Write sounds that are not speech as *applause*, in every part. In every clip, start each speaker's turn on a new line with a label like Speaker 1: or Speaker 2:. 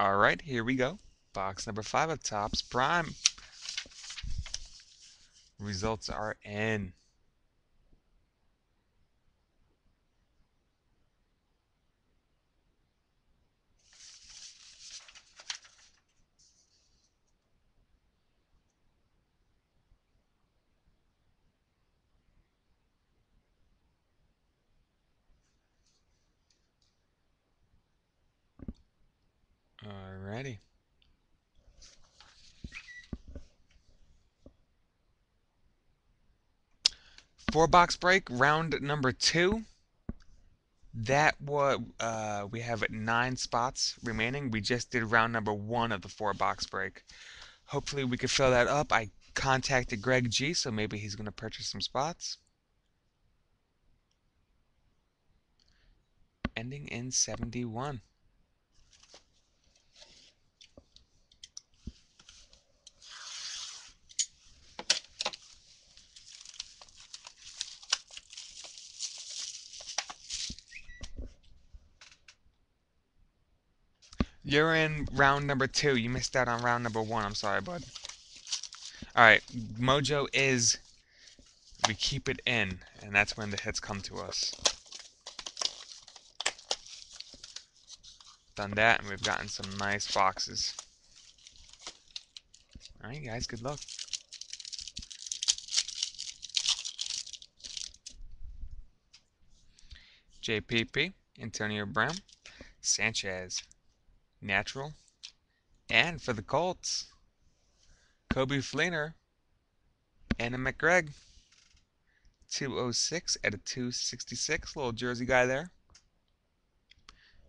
Speaker 1: All right, here we go. Box number five of Topps Prime. Results are in. Four box break, round number two. That was, uh, we have nine spots remaining. We just did round number one of the four box break. Hopefully we could fill that up. I contacted Greg G, so maybe he's going to purchase some spots. Ending in 71. You're in round number two. You missed out on round number one. I'm sorry, bud. Alright, Mojo is we keep it in, and that's when the hits come to us. Done that, and we've gotten some nice boxes. Alright, guys, good luck. JPP, Antonio Brown, Sanchez, Natural. And for the Colts, Coby Fleener, Anna McGregor. 206 at a 266. Little jersey guy there.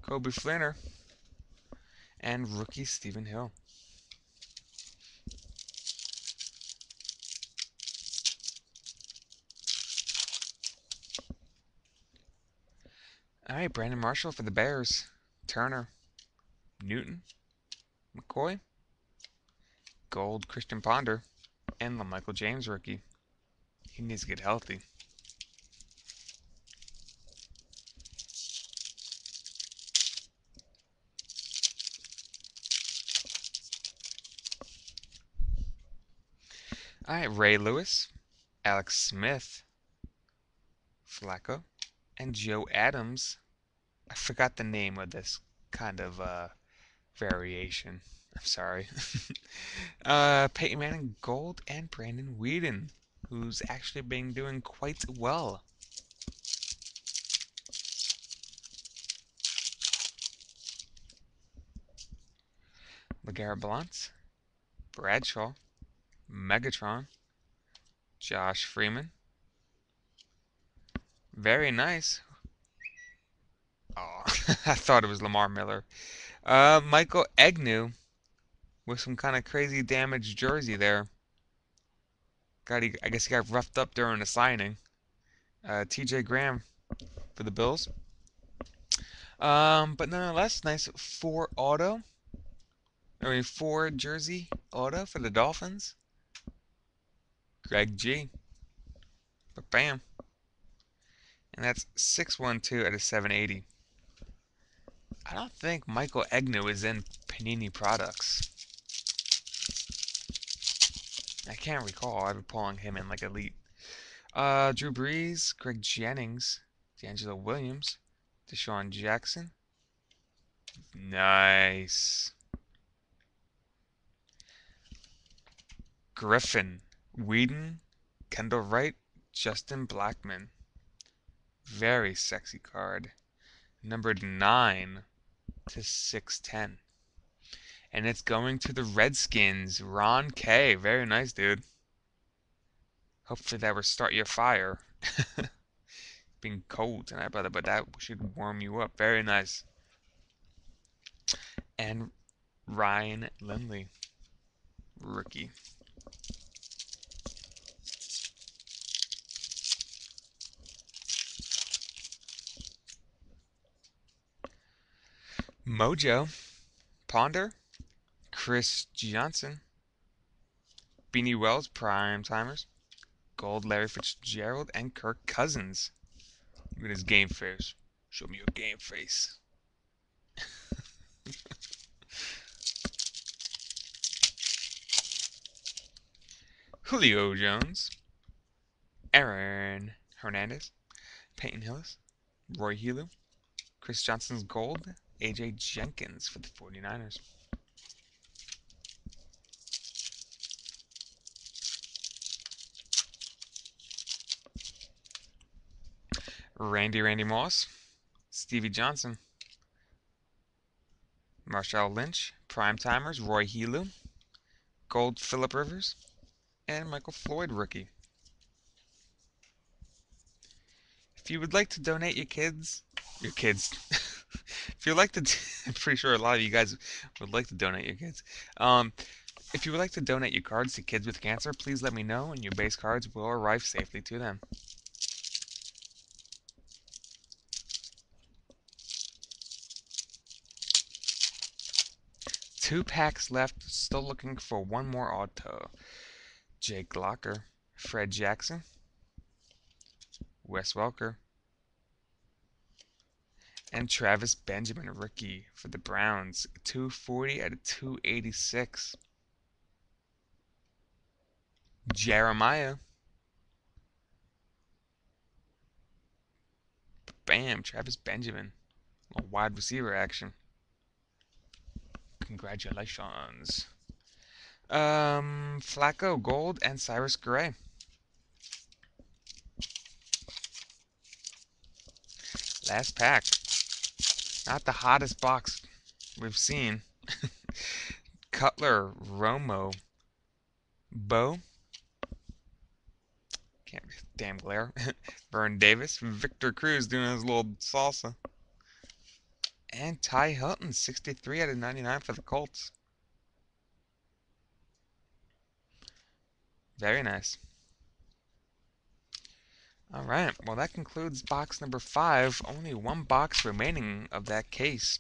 Speaker 1: Coby Fleener. And rookie Stephen Hill. All right, Brandon Marshall for the Bears. Turner. Newton, McCoy, Gold Christian Ponder, and the Michael James rookie. He needs to get healthy. All right, Ray Lewis, Alex Smith, Flacco, and Joe Adams. I forgot the name of this kind of uh, variation. I'm sorry. *laughs* uh, Peyton Manning Gold and Brandon Weeden, who's actually been doing quite well. LeGarrette Blount, Bradshaw, Megatron, Josh Freeman. Very nice. *laughs* I thought it was Lamar Miller. Uh, Michael Egnew with some kind of crazy damaged jersey there. Got I guess he got roughed up during the signing. Uh, T.J. Graham for the Bills. Um, but nonetheless, nice four auto. I mean, four jersey auto for the Dolphins. Greg G. But bam. And that's 612 out of 780. I don't think Michael Egnew is in Panini products. I can't recall ever pulling him in like Elite. Uh, Drew Brees, Greg Jennings, DeAngelo Williams, DeSean Jackson. Nice. Griffin, Weeden, Kendall Wright, Justin Blackmon. Very sexy card. Numbered 9 to 610. And it's going to the Redskins. Ron K. Very nice, dude. Hopefully that will start your fire. *laughs* Being cold tonight, brother, but that should warm you up. Very nice. And Ryan Lindley. Rookie. Mojo, Ponder, Chris Johnson, Beanie Wells, Prime Timers, Gold Larry Fitzgerald, and Kirk Cousins. Look at his game face. Show me your game face. *laughs* Julio Jones, Aaron Hernandez, Peyton Hillis, Roy Helu, Chris Johnson's gold, AJ Jenkins for the 49ers. Randy Randy Moss, Stevie Johnson, Marshawn Lynch, Prime Timers, Roy Helu, Gold Philip Rivers, and Michael Floyd rookie. If you would like to donate your kids, your kids, *laughs* if you'd like to, *laughs* I'm pretty sure a lot of you guys would like to donate your kids. Um, if you would like to donate your cards to kids with cancer, please let me know and your base cards will arrive safely to them. Two packs left, still looking for one more auto. Jake Locker, Fred Jackson, Wes Welker, and Travis Benjamin, rookie for the Browns. 240 out of 286. Jeremiah. Bam, Travis Benjamin. A wide receiver action. Congratulations. Um, Flacco Gold and Cyrus Gray. Last pack. Not the hottest box we've seen. *laughs* Cutler, Romo, Bo. Can't be damn glare. *laughs* Vern Davis, Victor Cruz doing his little salsa. And Ty Hilton, 63 out of 99 for the Colts. Very nice. Alright, well that concludes box number 5. Only one box remaining of that case.